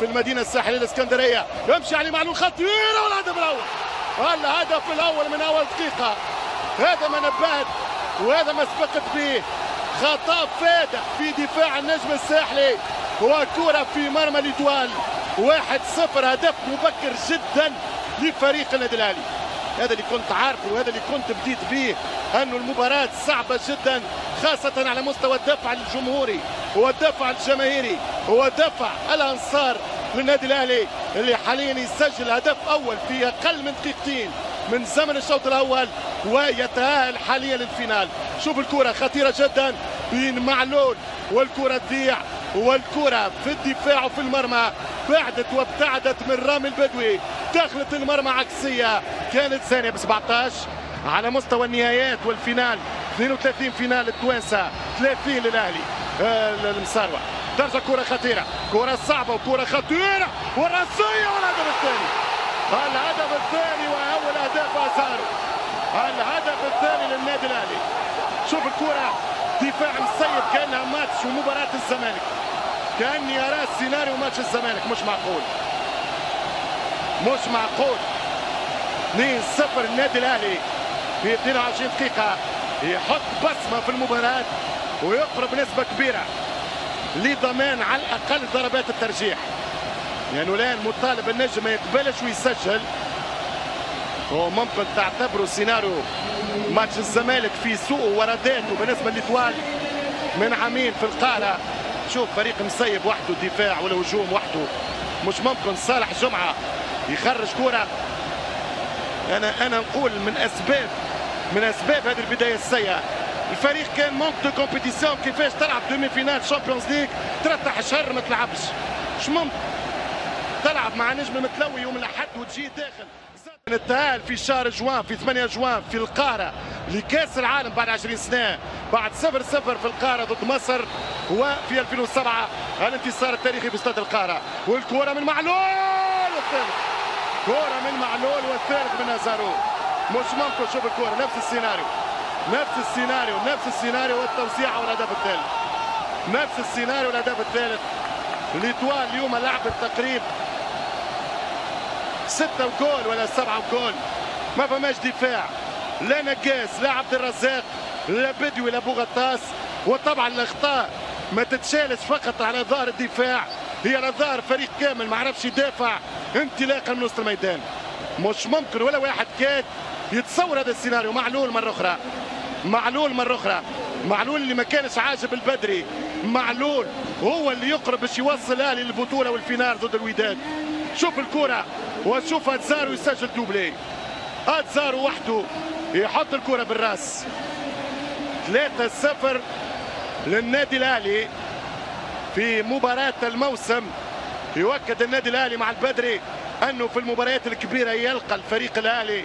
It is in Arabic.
في المدينة الساحلية الإسكندرية. يمشي علي معلول خطيره والهدف الأول. الهدف الأول من أول دقيقة؟ هذا ما نبهت وهذا ما سبقت به. خطا فادح في دفاع النجم الساحلي وكرة في مرمى ليتوال واحد صفر هدف مبكر جدا لفريق النادي الأهلي. هذا اللي كنت عارفه وهذا اللي كنت بديت به أنه المباراة صعبة جدا خاصة على مستوى الدفع الجمهوري والدفع الجماهيري ودفع الأنصار. للنادي الأهلي اللي حاليا يسجل هدف أول في أقل من دقيقتين من زمن الشوط الأول ويتأهل حاليا لل finale. شوف الكرة خطيرة جدا بين معلول والكرة تضيع والكرة في الدفاع وفي المرمى. بعدت وابتعدت من رامي البدوي. دخلت المرمى عكسية. كانت ثانية ب 17 على مستوى النهايات وال finale. 32 finale التوانسة 30 للأهلي. آه المساروة. درجة كرة خطيرة. كرة صعبة وكرة خطيرة. والرأسية والهدف الثاني. الهدف الثاني وأول أهداف أزارو الهدف الثاني للنادي الأهلي. شوف الكرة. دفاع مسيب كأنها ماتش ومباراة الزمالك. كاني ارى سيناريو ماتش الزمالك. مش معقول. مش معقول. 2-0 النادي الأهلي. في 22 دقيقة. يحط بصمة في المباراة ويقرب نسبة كبيرة لضمان على الأقل ضربات الترجيح. يعني الآن مطالب النجم ما يقبلش ويسجل. وممكن تعتبره سيناريو ماتش الزمالك في سوء ورداته بالنسبة للإتوال من عامين في القارة. شوف فريق مسيب وحده دفاع ولا هجوم وحده. مش ممكن صالح جمعة يخرج كرة أنا أنا نقول من أسباب من أسباب هذه البداية السيئة. الفريق كان manque de compétition كيفاش تلعب demi-finale Champions League ترتاح شهر ما تلعبش. مش ممكن. تلعب مع نجم متلوي يوم الاحد وتجي داخل. التأهل في شهر جوان في 8 جوان في القارة لكأس العالم بعد 20 سنة. بعد 0 0 في القارة ضد مصر وفي 2007 الانتصار التاريخي في استاد القارة والكرة من معلول والثالث. كرة من معلول والثالث من أزارو. مش ممكن شوف الكرة نفس السيناريو. نفس السيناريو نفس السيناريو والتوسيعة والهدف الثالث. نفس السيناريو والهدف الثالث. ليتوال اليوم لعبت تقريبا ستة وجول ولا سبعة وجول. ما فماش دفاع. لا نقاس لا عبد الرزاق لا بدوي لا بوغطاس. وطبعا الأخطاء ما تتشالش فقط على ظهر الدفاع هي على ظهر فريق كامل ما عرفش يدافع. انطلاقا من وسط الميدان. مش ممكن ولا واحد كاد يتصور هذا السيناريو. معلول مرة أخرى. معلول مرة أخرى. معلول اللي ما كانش عاجب البدري. معلول هو اللي يقرب باش يوصل الاهلي للبطولة وال finale ضد الوداد. شوف الكرة وشوف أزارو يسجل doublé. أتزارو وحده يحط الكرة بالرأس. 3-0 للنادي الأهلي في مباراة الموسم. يؤكد النادي الأهلي مع البدري أنه في المباريات الكبيرة يلقى الفريق الأهلي.